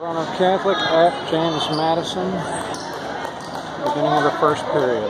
Roanoke Catholic at James Madison, beginning of the first period.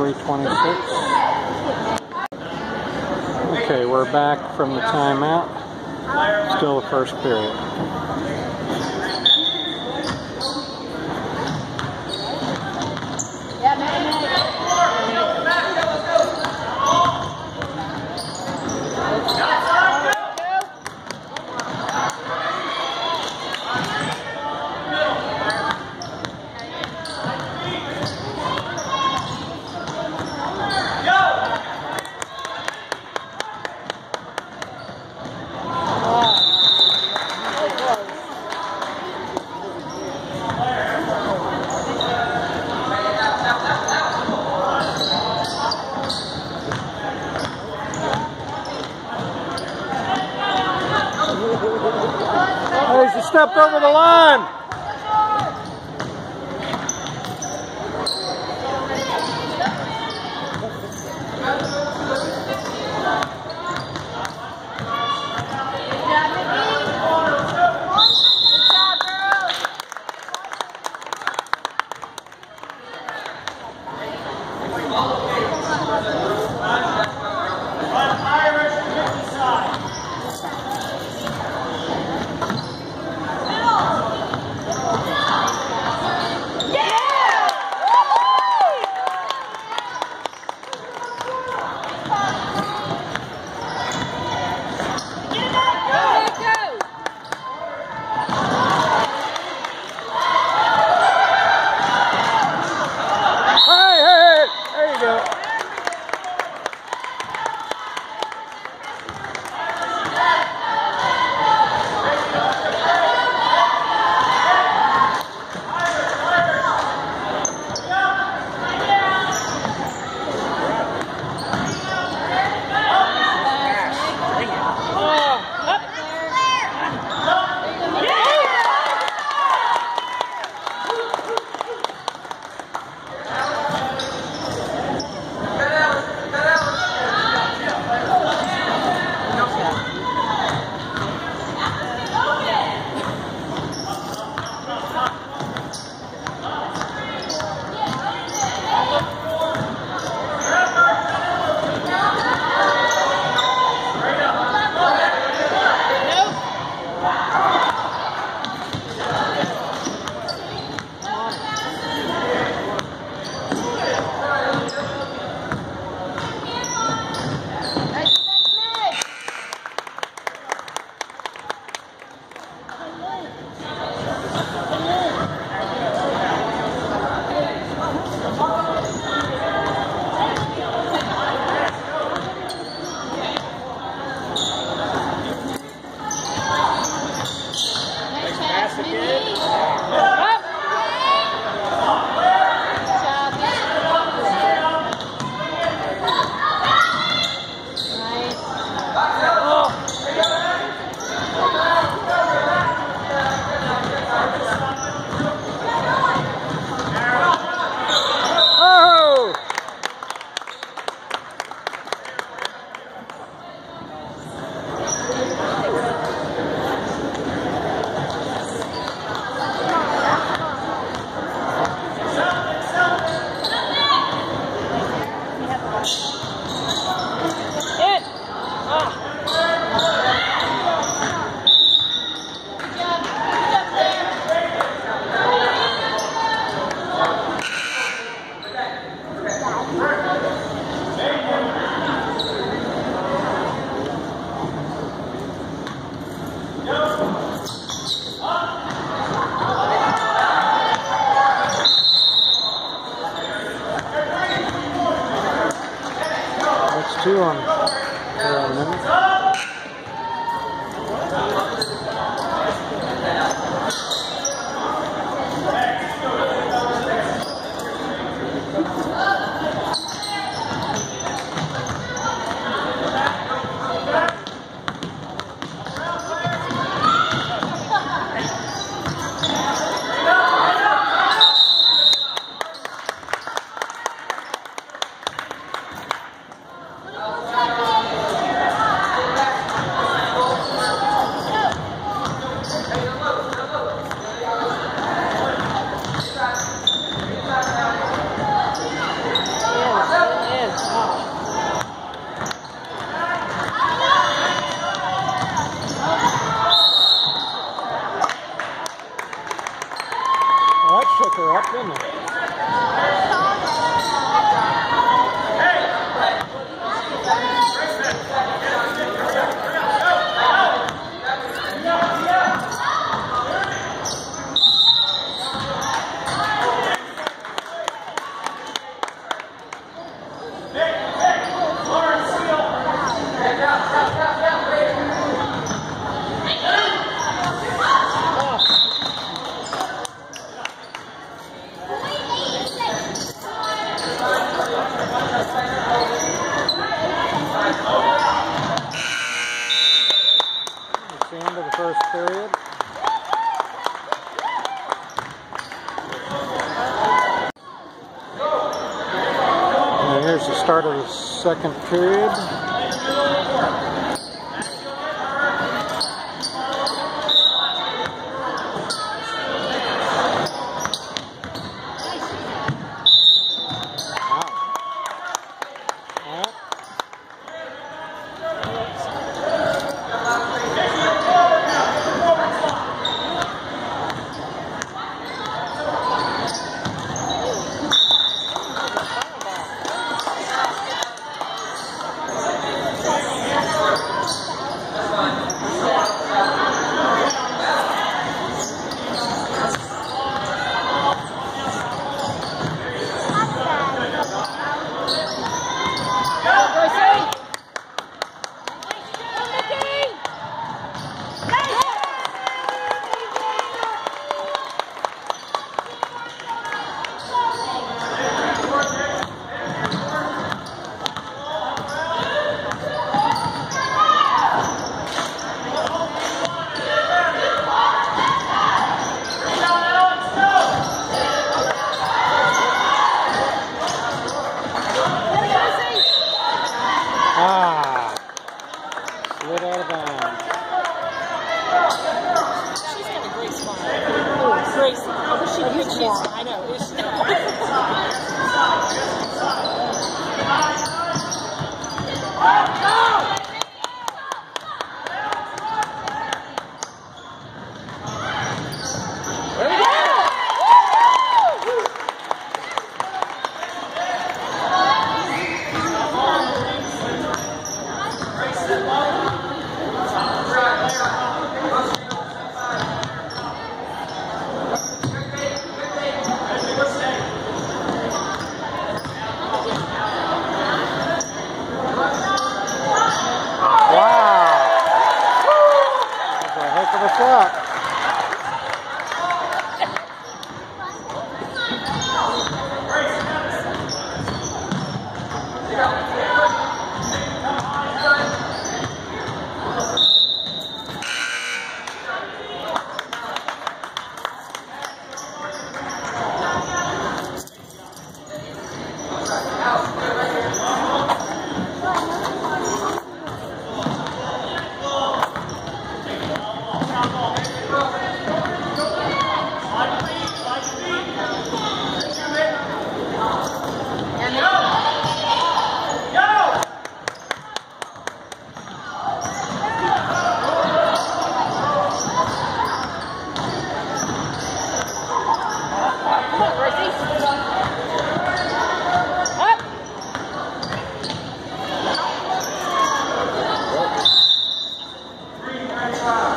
326. Okay, we're back from the timeout. Still the first period. Stepped over the line. 是吗我们 ah. Slid out of bounds. She's got a great smile. Oh, Gracie. I wish have picked more. I know. time.